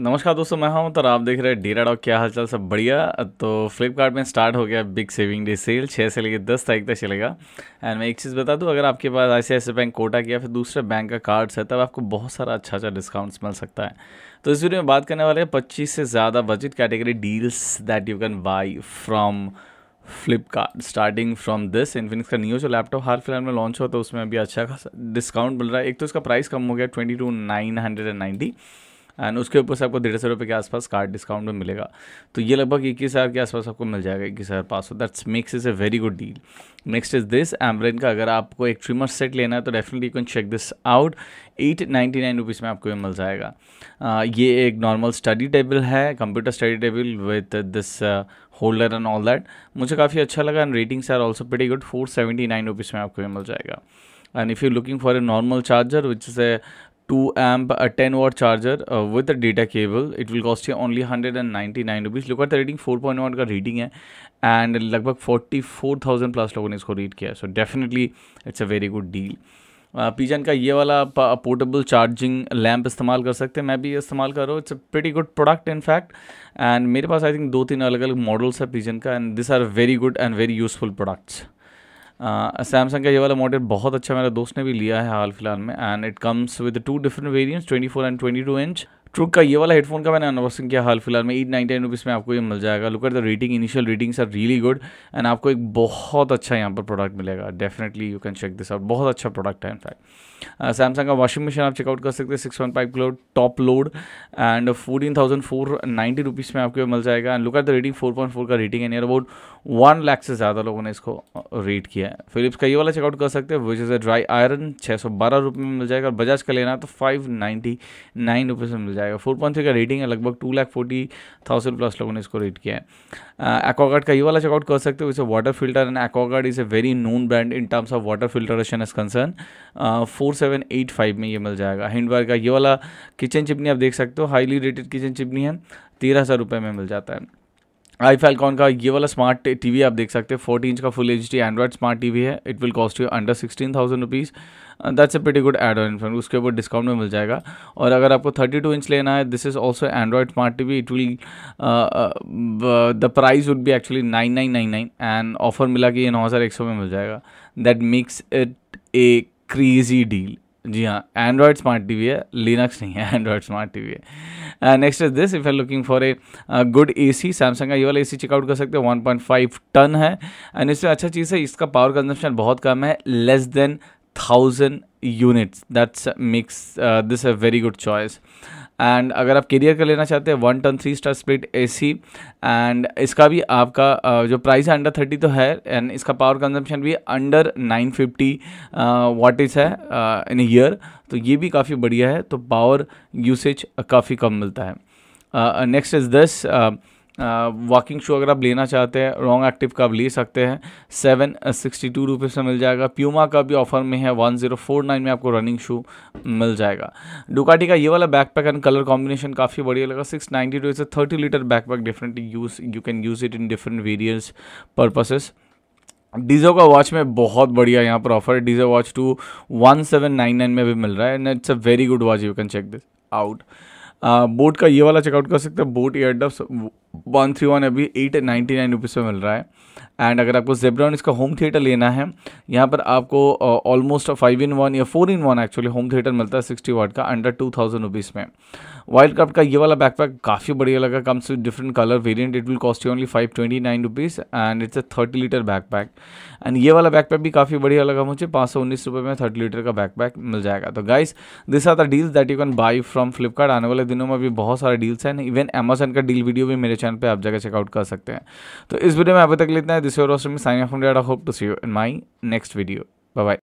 नमस्कार दोस्तों, मैं हूँ तो आप देख रहे हैं डेरा डॉग क्या हालचाल? सब बढ़िया। तो फ्लिपकार्ट में स्टार्ट हो गया बिग सेविंग डे सेल छः से लेकर दस तारीख तक चलेगा। एंड मैं एक चीज़ बता दूँ, अगर आपके पास आई सी बैंक कोटा या फिर दूसरे बैंक का कार्ड्स है, तब आपको बहुत सारा अच्छा अच्छा डिस्काउंट्स मिल सकता है। तो इस वीडियो में बात करने वाले हैं पच्चीस से ज़्यादा budget category deals that you can buy from Flipkart starting from this Infinix का नियो जो लैपटॉप हाल फ़िलहाल में लॉन्च हुआ तो उसमें अभी अच्छा खासा डिस्काउंट मिल रहा है। एक तो इसका प्राइस कम हो गया twenty two nine hundred and ninety and उसके ऊपर से आपको डेढ़ सौ रुपये के आसपास कार्ड डिस्काउंट में मिलेगा। तो ये लगभग इक्कीस हज़ार के आसपास आपको मिल जाएगा इक्कीस हज़ार पाँच सौ that's makes is a very good deal next is this Ambrane का। अगर आपको एक ट्रिमर सेट लेना है तो definitely can check this out at ninety nine rupees में आपको ये मिल जाएगा। Uh, ये एक नॉर्मल स्टडी टेबल है computer study table with this holder and all that मुझे काफ़ी अच्छा लगा and ratings are also very good four seventy nine rupees में आपको ये मिल जाएगा। And if you looking for a normal charger which is a 2 amp a 10 watt charger uh, with a data cable. It will cost you only 199 rupees. Look at the rating 4.1 का rating है and लगभग 44,000 plus लोगों ने इसको read किया so definitely it's a very good deal Pigeon का ये वाला पोर्टेबल चार्जिंग लैम्प इस्तेमाल कर सकते हैं. मैं भी इस्तेमाल कर रहा हूँ. It's a pretty good product in fact and मेरे पास आई थिंक दो तीन अलग अलग मॉडल्स है पीजन का and this are very good and very useful products Samsung का ये वाला मॉडल बहुत अच्छा मेरे दोस्त ने भी लिया है हाल फ़िलहाल में and it comes with two different variants 24 and 22 inch Truke का ये वाला हेडफोन का मैंने अनबॉक्सिंग किया हाल फ़िलहाल में एट नाइनटी नाइन रुपीज़ में आपको ये मिल जाएगा। Look at the rating initial ratings are really good and आपको एक बहुत अच्छा यहाँ पर प्रोडक्ट मिलेगा। Definitely you can check this out बहुत अच्छा प्रोडक्ट है इनफैक्ट सैमसंग का वॉशिंग मशीन आप चेकआउट कर सकते हैं six one five kilo top load and fourteen thousand four ninety rupees में आपको मिल जाएगा। And look at the rating four point four का रेटिंग है नियर अबाउट वन लाख से ज़्यादा लोगों ने इसको रेट किया है। फिलिप्स का ये वाला चेकआउट कर सकते हैं which is a dry iron छः सौ बारह रुपये में मिल जाएगा। और बजाज का लेना तो फाइव नाइन्टी नाइन रुपीज़ में मिल जाएगा। फोर पॉइंट थ्री का रेटिंग है, लगभग two lakh forty thousand plus लोगों ने इसको रेट किया है। एक्वागार्ड का ये वाला चेकआउट कर सकते हो, इसे water filter and Aquaguard is a very known brand in terms of water filtration is concern four seven eight five में ये मिल जाएगा। हिंडवार का ये वाला किचन चिपनी आप देख सकते हो हाईली रेटेड किचन चिपनी है, तेरह हज़ार रुपये में मिल जाता है। आई फैलकॉन का, ये वाला स्मार्ट टीवी आप देख सकते हैं फोर्टी इंच का full H D Android smart TV है it will cost you under sixteen thousand rupees that's a pretty good add on friend उसके ऊपर डिस्काउंट में मिल जाएगा। और अगर आपको थर्टी टू इंच लेना है this is also Android smart T V it will the price would be actually nine nine nine nine and offer मिला कि ये नौ हज़ार एक सौ में मिल जाएगा। That makes it a crazy deal जी हाँ एंड्रॉयड स्मार्ट टी वी है लिनक्स नहीं है एंड्रॉयड स्मार्ट टी वी है। Next is this if are looking for a good A C Samsung का ये वाला सी चेकआउट कर सकते हैं वन पॉइंट फाइव टन है। एंड इसमें अच्छा चीज़ है, इसका पावर कंजम्पशन बहुत कम है less than thousand units that's makes this a very good choice and अगर आप कैरियर का लेना चाहते हैं one ton three star split AC and इसका भी आपका जो प्राइस है अंडर थर्टी तो है एंड इसका पावर कंजम्पशन भी अंडर नाइन फिफ्टी वाटिस है इन ईयर तो ये भी काफ़ी बढ़िया है तो पावर यूसेज काफ़ी कम मिलता है। Next is this walking shoe अगर आप लेना चाहते हैं रॉन्ग एक्टिव का आप ले सकते हैं। सेवन सिक्सटी टू रुपीज़ में मिल जाएगा। प्यूमा का भी ऑफ़र में है। वन ज़ीरो फोर नाइन में आपको रनिंग शू मिल जाएगा। डुकाटी का ये वाला बैकपैक एंड कलर कॉम्बिनेशन काफ़ी बढ़िया लगा। Six ninety two is thirty litre backpack differently use you can use it in different various purposes Dizo का वॉच में बहुत बढ़िया यहाँ पर ऑफ़र है। Dizo watch two one seven nine nine में भी मिल रहा है। And it's a very good watch you can check this out boAt का ये वाला चेकआउट कर सकते हैं। BoAt Airdopes one three one अभी एट नाइन्टी नाइन रुपीज़ में मिल रहा है। एंड अगर आपको जेब्रॉन इसका होम थिएटर लेना है, यहाँ पर आपको ऑलमोस्ट फाइव इन वन या four in one actually home theatre मिलता है सिक्सटी वाट का अंडर टू थाउज़ेंड रुपीज़ में। वाइल्ड क्राफ्ट का ये वाला बैकपैक काफ़ी बढ़िया लगा। Comes with different colour variant it will cost you only five twenty nine rupees and it's a thirty litre backpack and ये वाला बैकपैक भी काफ़ी बढ़िया लगा मुझे। पाँच सौ उन्नीस रुपये में थर्टी लीटर का बैकपैक मिल जाएगा। तो guys this are the deals that you can buy from Flipkart आने वाले दिनों में भी बहुत सारे डील्स हैं। इवन अमेजन का डील वीडियो भी मेरे चैनल पर आप जगह चेकआउट कर सकते हैं। तो इस वीडियो में अभी तक लेते हैं। This your sign India hope to see you in my next video bye bye